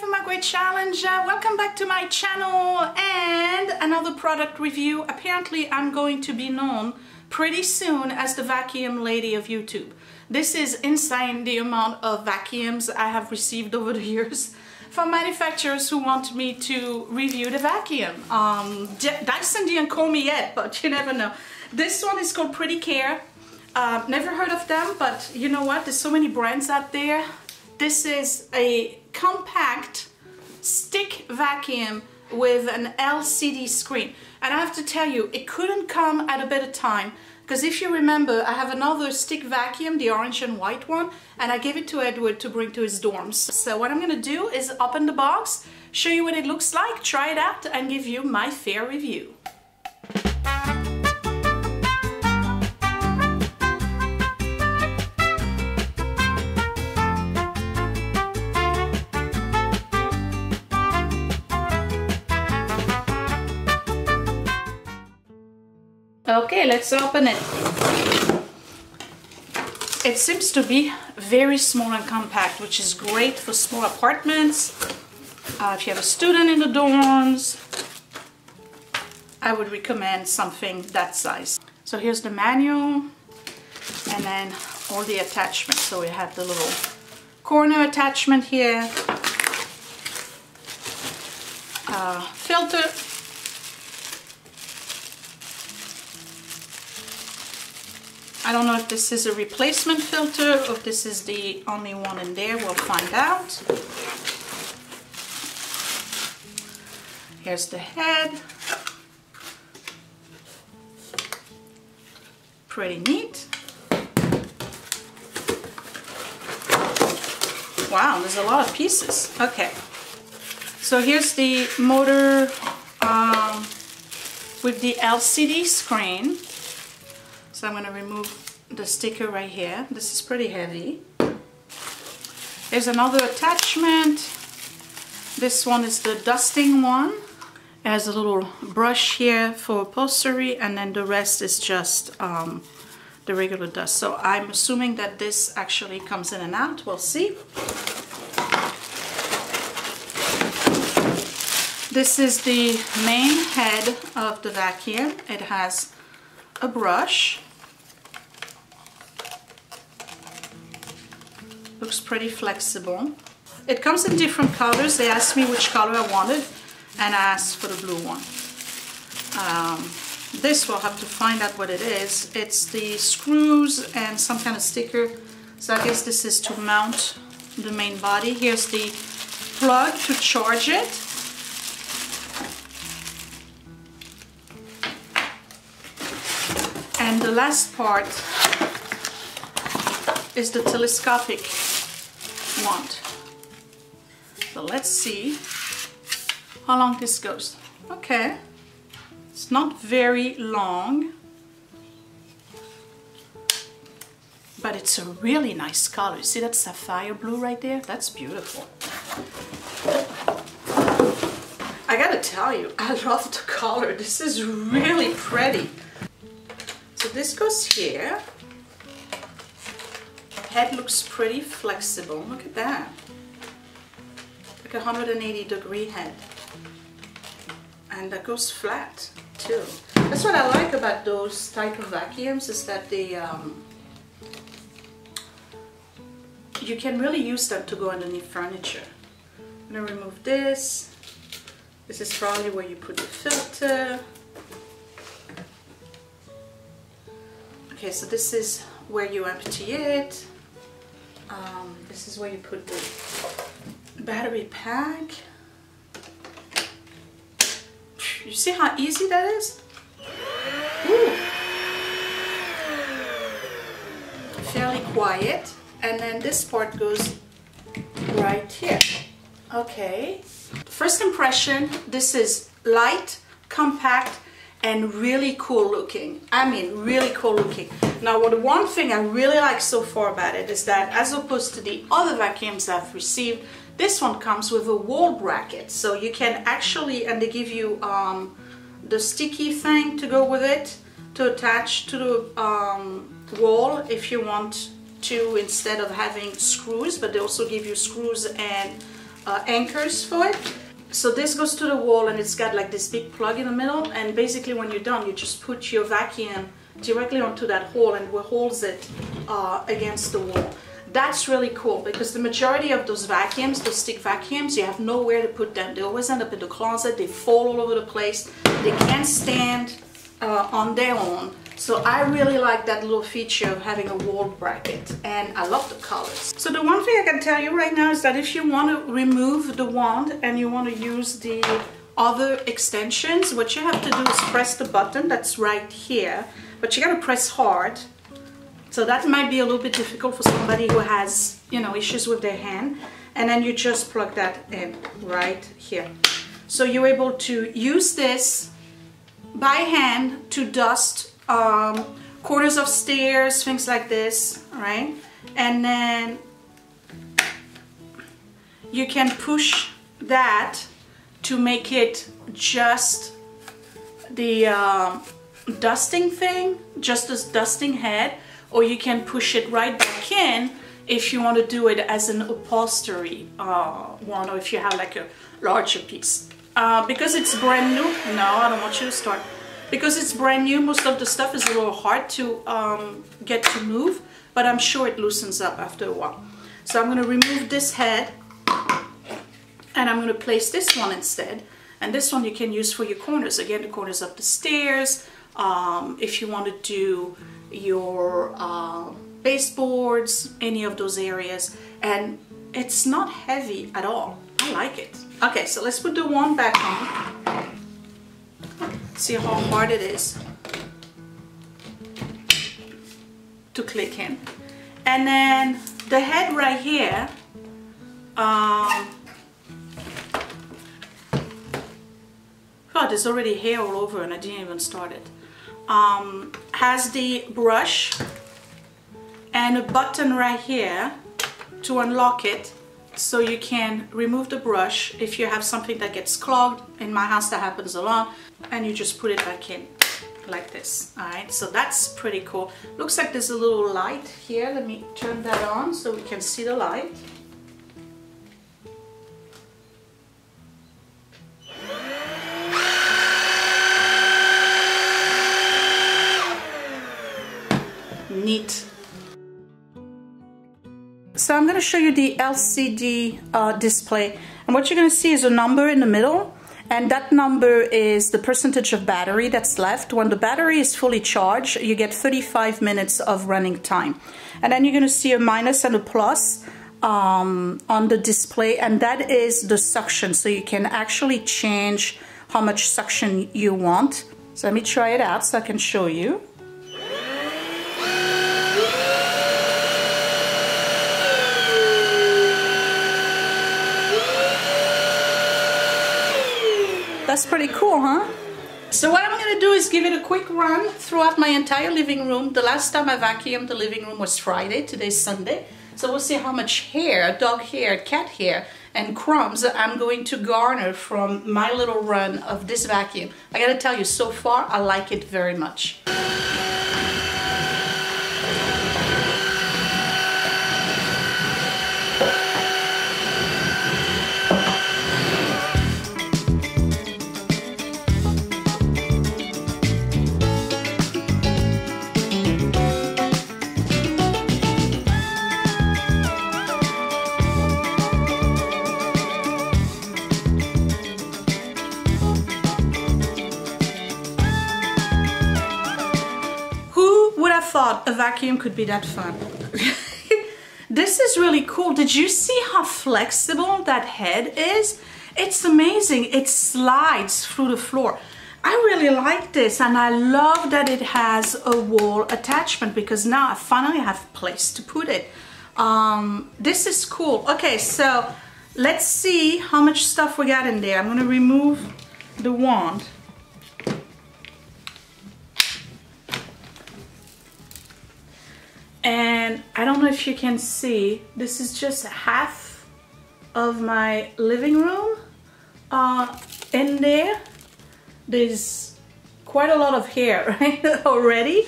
for my great challenge. Uh, welcome back to my channel and another product review. Apparently I'm going to be known pretty soon as the vacuum lady of YouTube. This is insane the amount of vacuums I have received over the years from manufacturers who want me to review the vacuum. Um, Dyson didn't call me yet, but you never know. This one is called PrettyCare. Uh, never heard of them, but you know what? There's so many brands out there. This is a compact stick vacuum with an LCD screen. And I have to tell you, it couldn't come at a better time because if you remember, I have another stick vacuum, the orange and white one, and I gave it to Edward to bring to his dorms. So what I'm gonna do is open the box, show you what it looks like, try it out, and give you my fair review. Okay, let's open it. It seems to be very small and compact, which is great for small apartments. Uh, if you have a student in the dorms, I would recommend something that size. So here's the manual and then all the attachments. So we have the little corner attachment here, uh, filter I don't know if this is a replacement filter or if this is the only one in there. We'll find out. Here's the head. Pretty neat. Wow, there's a lot of pieces. Okay. So here's the motor um, with the LCD screen. So I'm going to remove the sticker right here. This is pretty heavy. There's another attachment. This one is the dusting one. It has a little brush here for upholstery and then the rest is just um, the regular dust. So I'm assuming that this actually comes in and out. We'll see. This is the main head of the vacuum. It has a brush Looks pretty flexible. It comes in different colors. They asked me which color I wanted and I asked for the blue one. Um, this we'll have to find out what it is. It's the screws and some kind of sticker. So I guess this is to mount the main body. Here's the plug to charge it. And the last part is the telescopic want. So let's see how long this goes. Okay, it's not very long, but it's a really nice color. See that sapphire blue right there? That's beautiful. I gotta tell you, I love the color. This is really pretty. So this goes here head looks pretty flexible. Look at that. Like a 180 degree head. And that goes flat too. That's what I like about those type of vacuums is that they um, you can really use them to go underneath furniture. I'm gonna remove this. This is probably where you put the filter. Okay, so this is where you empty it. Um, this is where you put the battery pack. You see how easy that is? Ooh. Fairly quiet. And then this part goes right here. Okay. First impression, this is light, compact, and really cool looking. I mean, really cool looking. Now, what one thing I really like so far about it is that as opposed to the other vacuums I've received, this one comes with a wall bracket. So you can actually, and they give you um, the sticky thing to go with it to attach to the um, wall if you want to instead of having screws, but they also give you screws and uh, anchors for it. So this goes to the wall and it's got like this big plug in the middle and basically when you're done you just put your vacuum directly onto that hole and it holds it uh, against the wall. That's really cool because the majority of those vacuums, those stick vacuums, you have nowhere to put them. They always end up in the closet, they fall all over the place, they can't stand uh, on their own. So I really like that little feature of having a wall bracket and I love the colors. So the one thing I can tell you right now is that if you want to remove the wand and you want to use the other extensions, what you have to do is press the button that's right here, but you gotta press hard. So that might be a little bit difficult for somebody who has, you know, issues with their hand. And then you just plug that in right here. So you're able to use this by hand to dust um, corners of stairs, things like this, right? And then you can push that to make it just the uh, dusting thing, just this dusting head, or you can push it right back in if you want to do it as an upholstery uh, one, or if you have like a larger piece. Uh, because it's brand new, no, I don't want you to start. Because it's brand new, most of the stuff is a little hard to um, get to move, but I'm sure it loosens up after a while. So I'm going to remove this head and I'm going to place this one instead. And this one you can use for your corners. Again, the corners of the stairs. Um, if you want to do your uh, baseboards, any of those areas. And it's not heavy at all. I like it. Okay, so let's put the one back on. See how hard it is to click in. And then the head right here, um, oh, there's already hair all over and I didn't even start it. Um, has the brush and a button right here to unlock it so you can remove the brush if you have something that gets clogged. In my house that happens a lot. And you just put it back in like this. All right so that's pretty cool. Looks like there's a little light here. Let me turn that on so we can see the light so I'm going to show you the LCD uh, display and what you're going to see is a number in the middle and that number is the percentage of battery that's left. When the battery is fully charged, you get 35 minutes of running time. And then you're going to see a minus and a plus um, on the display, and that is the suction. So you can actually change how much suction you want. So let me try it out so I can show you. That's pretty cool, huh? So what I'm gonna do is give it a quick run throughout my entire living room. The last time I vacuumed the living room was Friday, today's Sunday. So we'll see how much hair, dog hair, cat hair, and crumbs I'm going to garner from my little run of this vacuum. I gotta tell you, so far I like it very much. Thought a vacuum could be that fun. this is really cool. Did you see how flexible that head is? It's amazing. It slides through the floor. I really like this and I love that it has a wall attachment because now I finally have a place to put it. Um, this is cool. Okay, so let's see how much stuff we got in there. I'm gonna remove the wand. And I don't know if you can see this is just half of my living room. Uh, in there there's quite a lot of hair right already.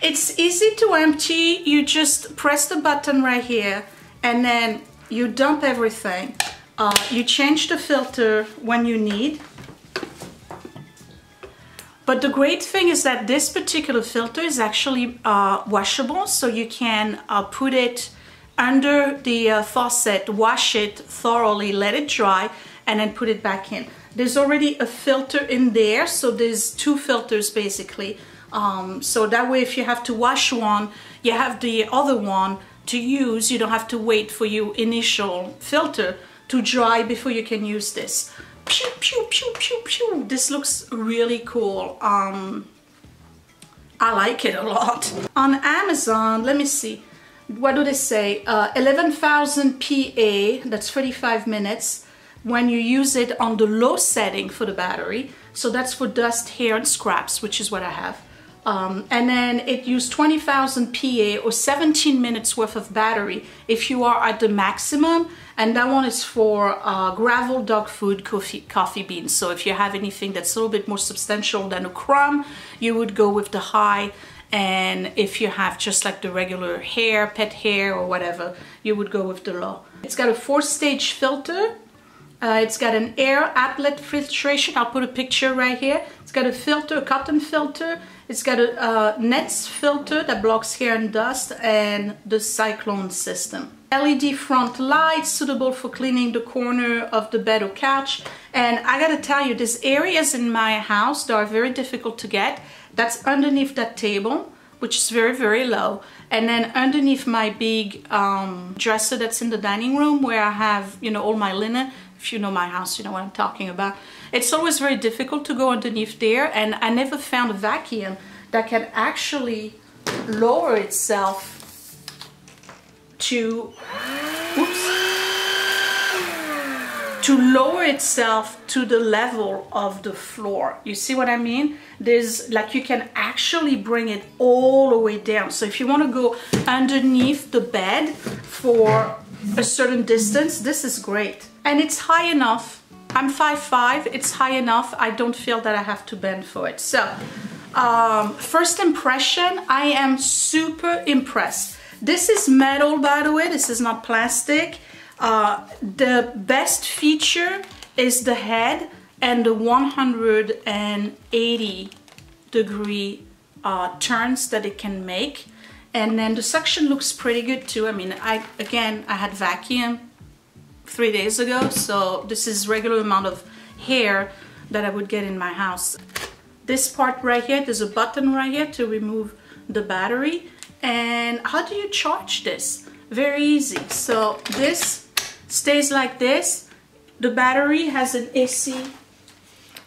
It's easy to empty. You just press the button right here and then you dump everything. Uh, you change the filter when you need. But the great thing is that this particular filter is actually uh, washable, so you can uh, put it under the uh, faucet, wash it thoroughly, let it dry, and then put it back in. There's already a filter in there, so there's two filters basically. Um, so that way if you have to wash one, you have the other one to use. You don't have to wait for your initial filter to dry before you can use this. Pew, pew, pew, pew, pew. This looks really cool. Um, I like it a lot. On Amazon, let me see. What do they say? Uh, 11,000 PA, that's 35 minutes when you use it on the low setting for the battery. So that's for dust, hair, and scraps, which is what I have. Um, and then it used 20,000 PA or 17 minutes worth of battery if you are at the maximum. And that one is for uh, gravel, dog food, coffee, coffee beans. So if you have anything that's a little bit more substantial than a crumb, you would go with the high. And if you have just like the regular hair, pet hair or whatever, you would go with the low. It's got a four stage filter uh, it's got an air applet filtration. I'll put a picture right here. It's got a filter, a cotton filter. It's got a nets filter that blocks hair and dust and the cyclone system. LED front lights suitable for cleaning the corner of the bed or couch. And I gotta tell you, there's areas in my house that are very difficult to get. That's underneath that table, which is very, very low. And then underneath my big um, dresser that's in the dining room where I have, you know, all my linen, if you know my house, you know what I'm talking about. It's always very difficult to go underneath there and I never found a vacuum that can actually lower itself to, oops, to lower itself to the level of the floor. You see what I mean? There's like you can actually bring it all the way down. So if you want to go underneath the bed for a certain distance, this is great and it's high enough. I'm 5'5", it's high enough. I don't feel that I have to bend for it. So, um, first impression, I am super impressed. This is metal, by the way, this is not plastic. Uh, the best feature is the head and the 180 degree uh, turns that it can make. And then the suction looks pretty good too. I mean, I again, I had vacuum three days ago so this is regular amount of hair that I would get in my house. This part right here there's a button right here to remove the battery. And how do you charge this? Very easy. So this stays like this. The battery has an AC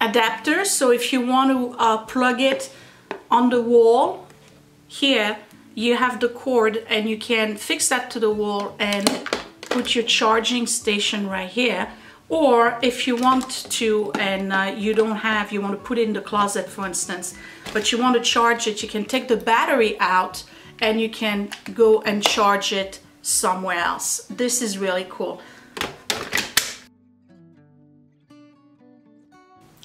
adapter so if you want to uh, plug it on the wall here you have the cord and you can fix that to the wall and put your charging station right here or if you want to and uh, you don't have you want to put it in the closet for instance but you want to charge it you can take the battery out and you can go and charge it somewhere else. This is really cool.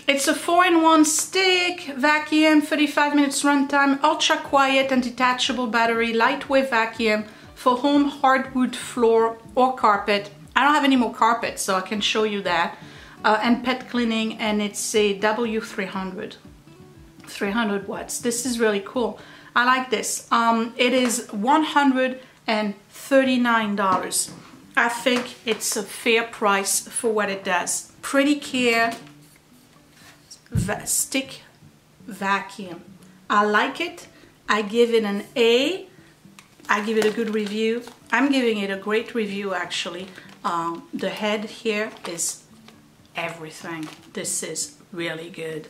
It's a 4-in-1 stick, vacuum, 35 minutes runtime, ultra quiet and detachable battery, lightweight vacuum, for home hardwood floor or carpet. I don't have any more carpet, so I can show you that. Uh, and pet cleaning, and it's a W300, 300 watts. This is really cool. I like this. Um, it is $139. I think it's a fair price for what it does. PrettyCare va stick vacuum. I like it. I give it an A I give it a good review. I'm giving it a great review actually. Um, the head here is everything. This is really good.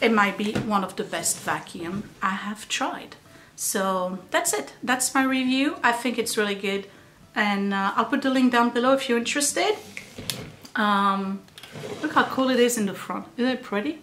It might be one of the best vacuum I have tried. So that's it. That's my review. I think it's really good. And uh, I'll put the link down below if you're interested. Um, look how cool it is in the front. Isn't it pretty?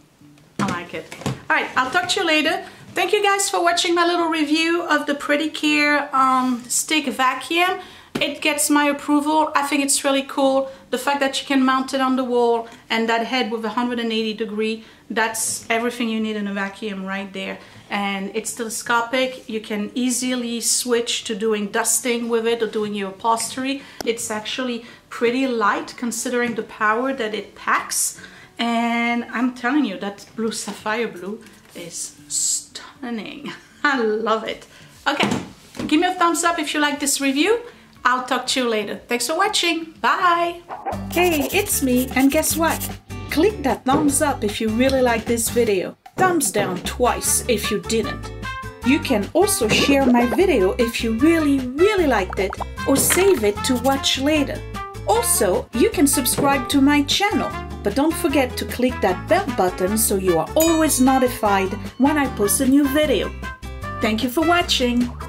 I like it. All right, I'll talk to you later. Thank you guys for watching my little review of the PrettyCare um, stick vacuum. it gets my approval. I think it's really cool. The fact that you can mount it on the wall and that head with 180 degree, that's everything you need in a vacuum right there. And it's telescopic. You can easily switch to doing dusting with it or doing your upholstery. It's actually pretty light considering the power that it packs. And I'm telling you, that blue sapphire blue is stunning. I love it. Okay, give me a thumbs up if you like this review. I'll talk to you later. Thanks for watching. Bye. Hey, it's me, and guess what? Click that thumbs up if you really like this video. Thumbs down twice if you didn't. You can also share my video if you really, really liked it or save it to watch later. Also, you can subscribe to my channel, but don't forget to click that bell button so you are always notified when I post a new video. Thank you for watching.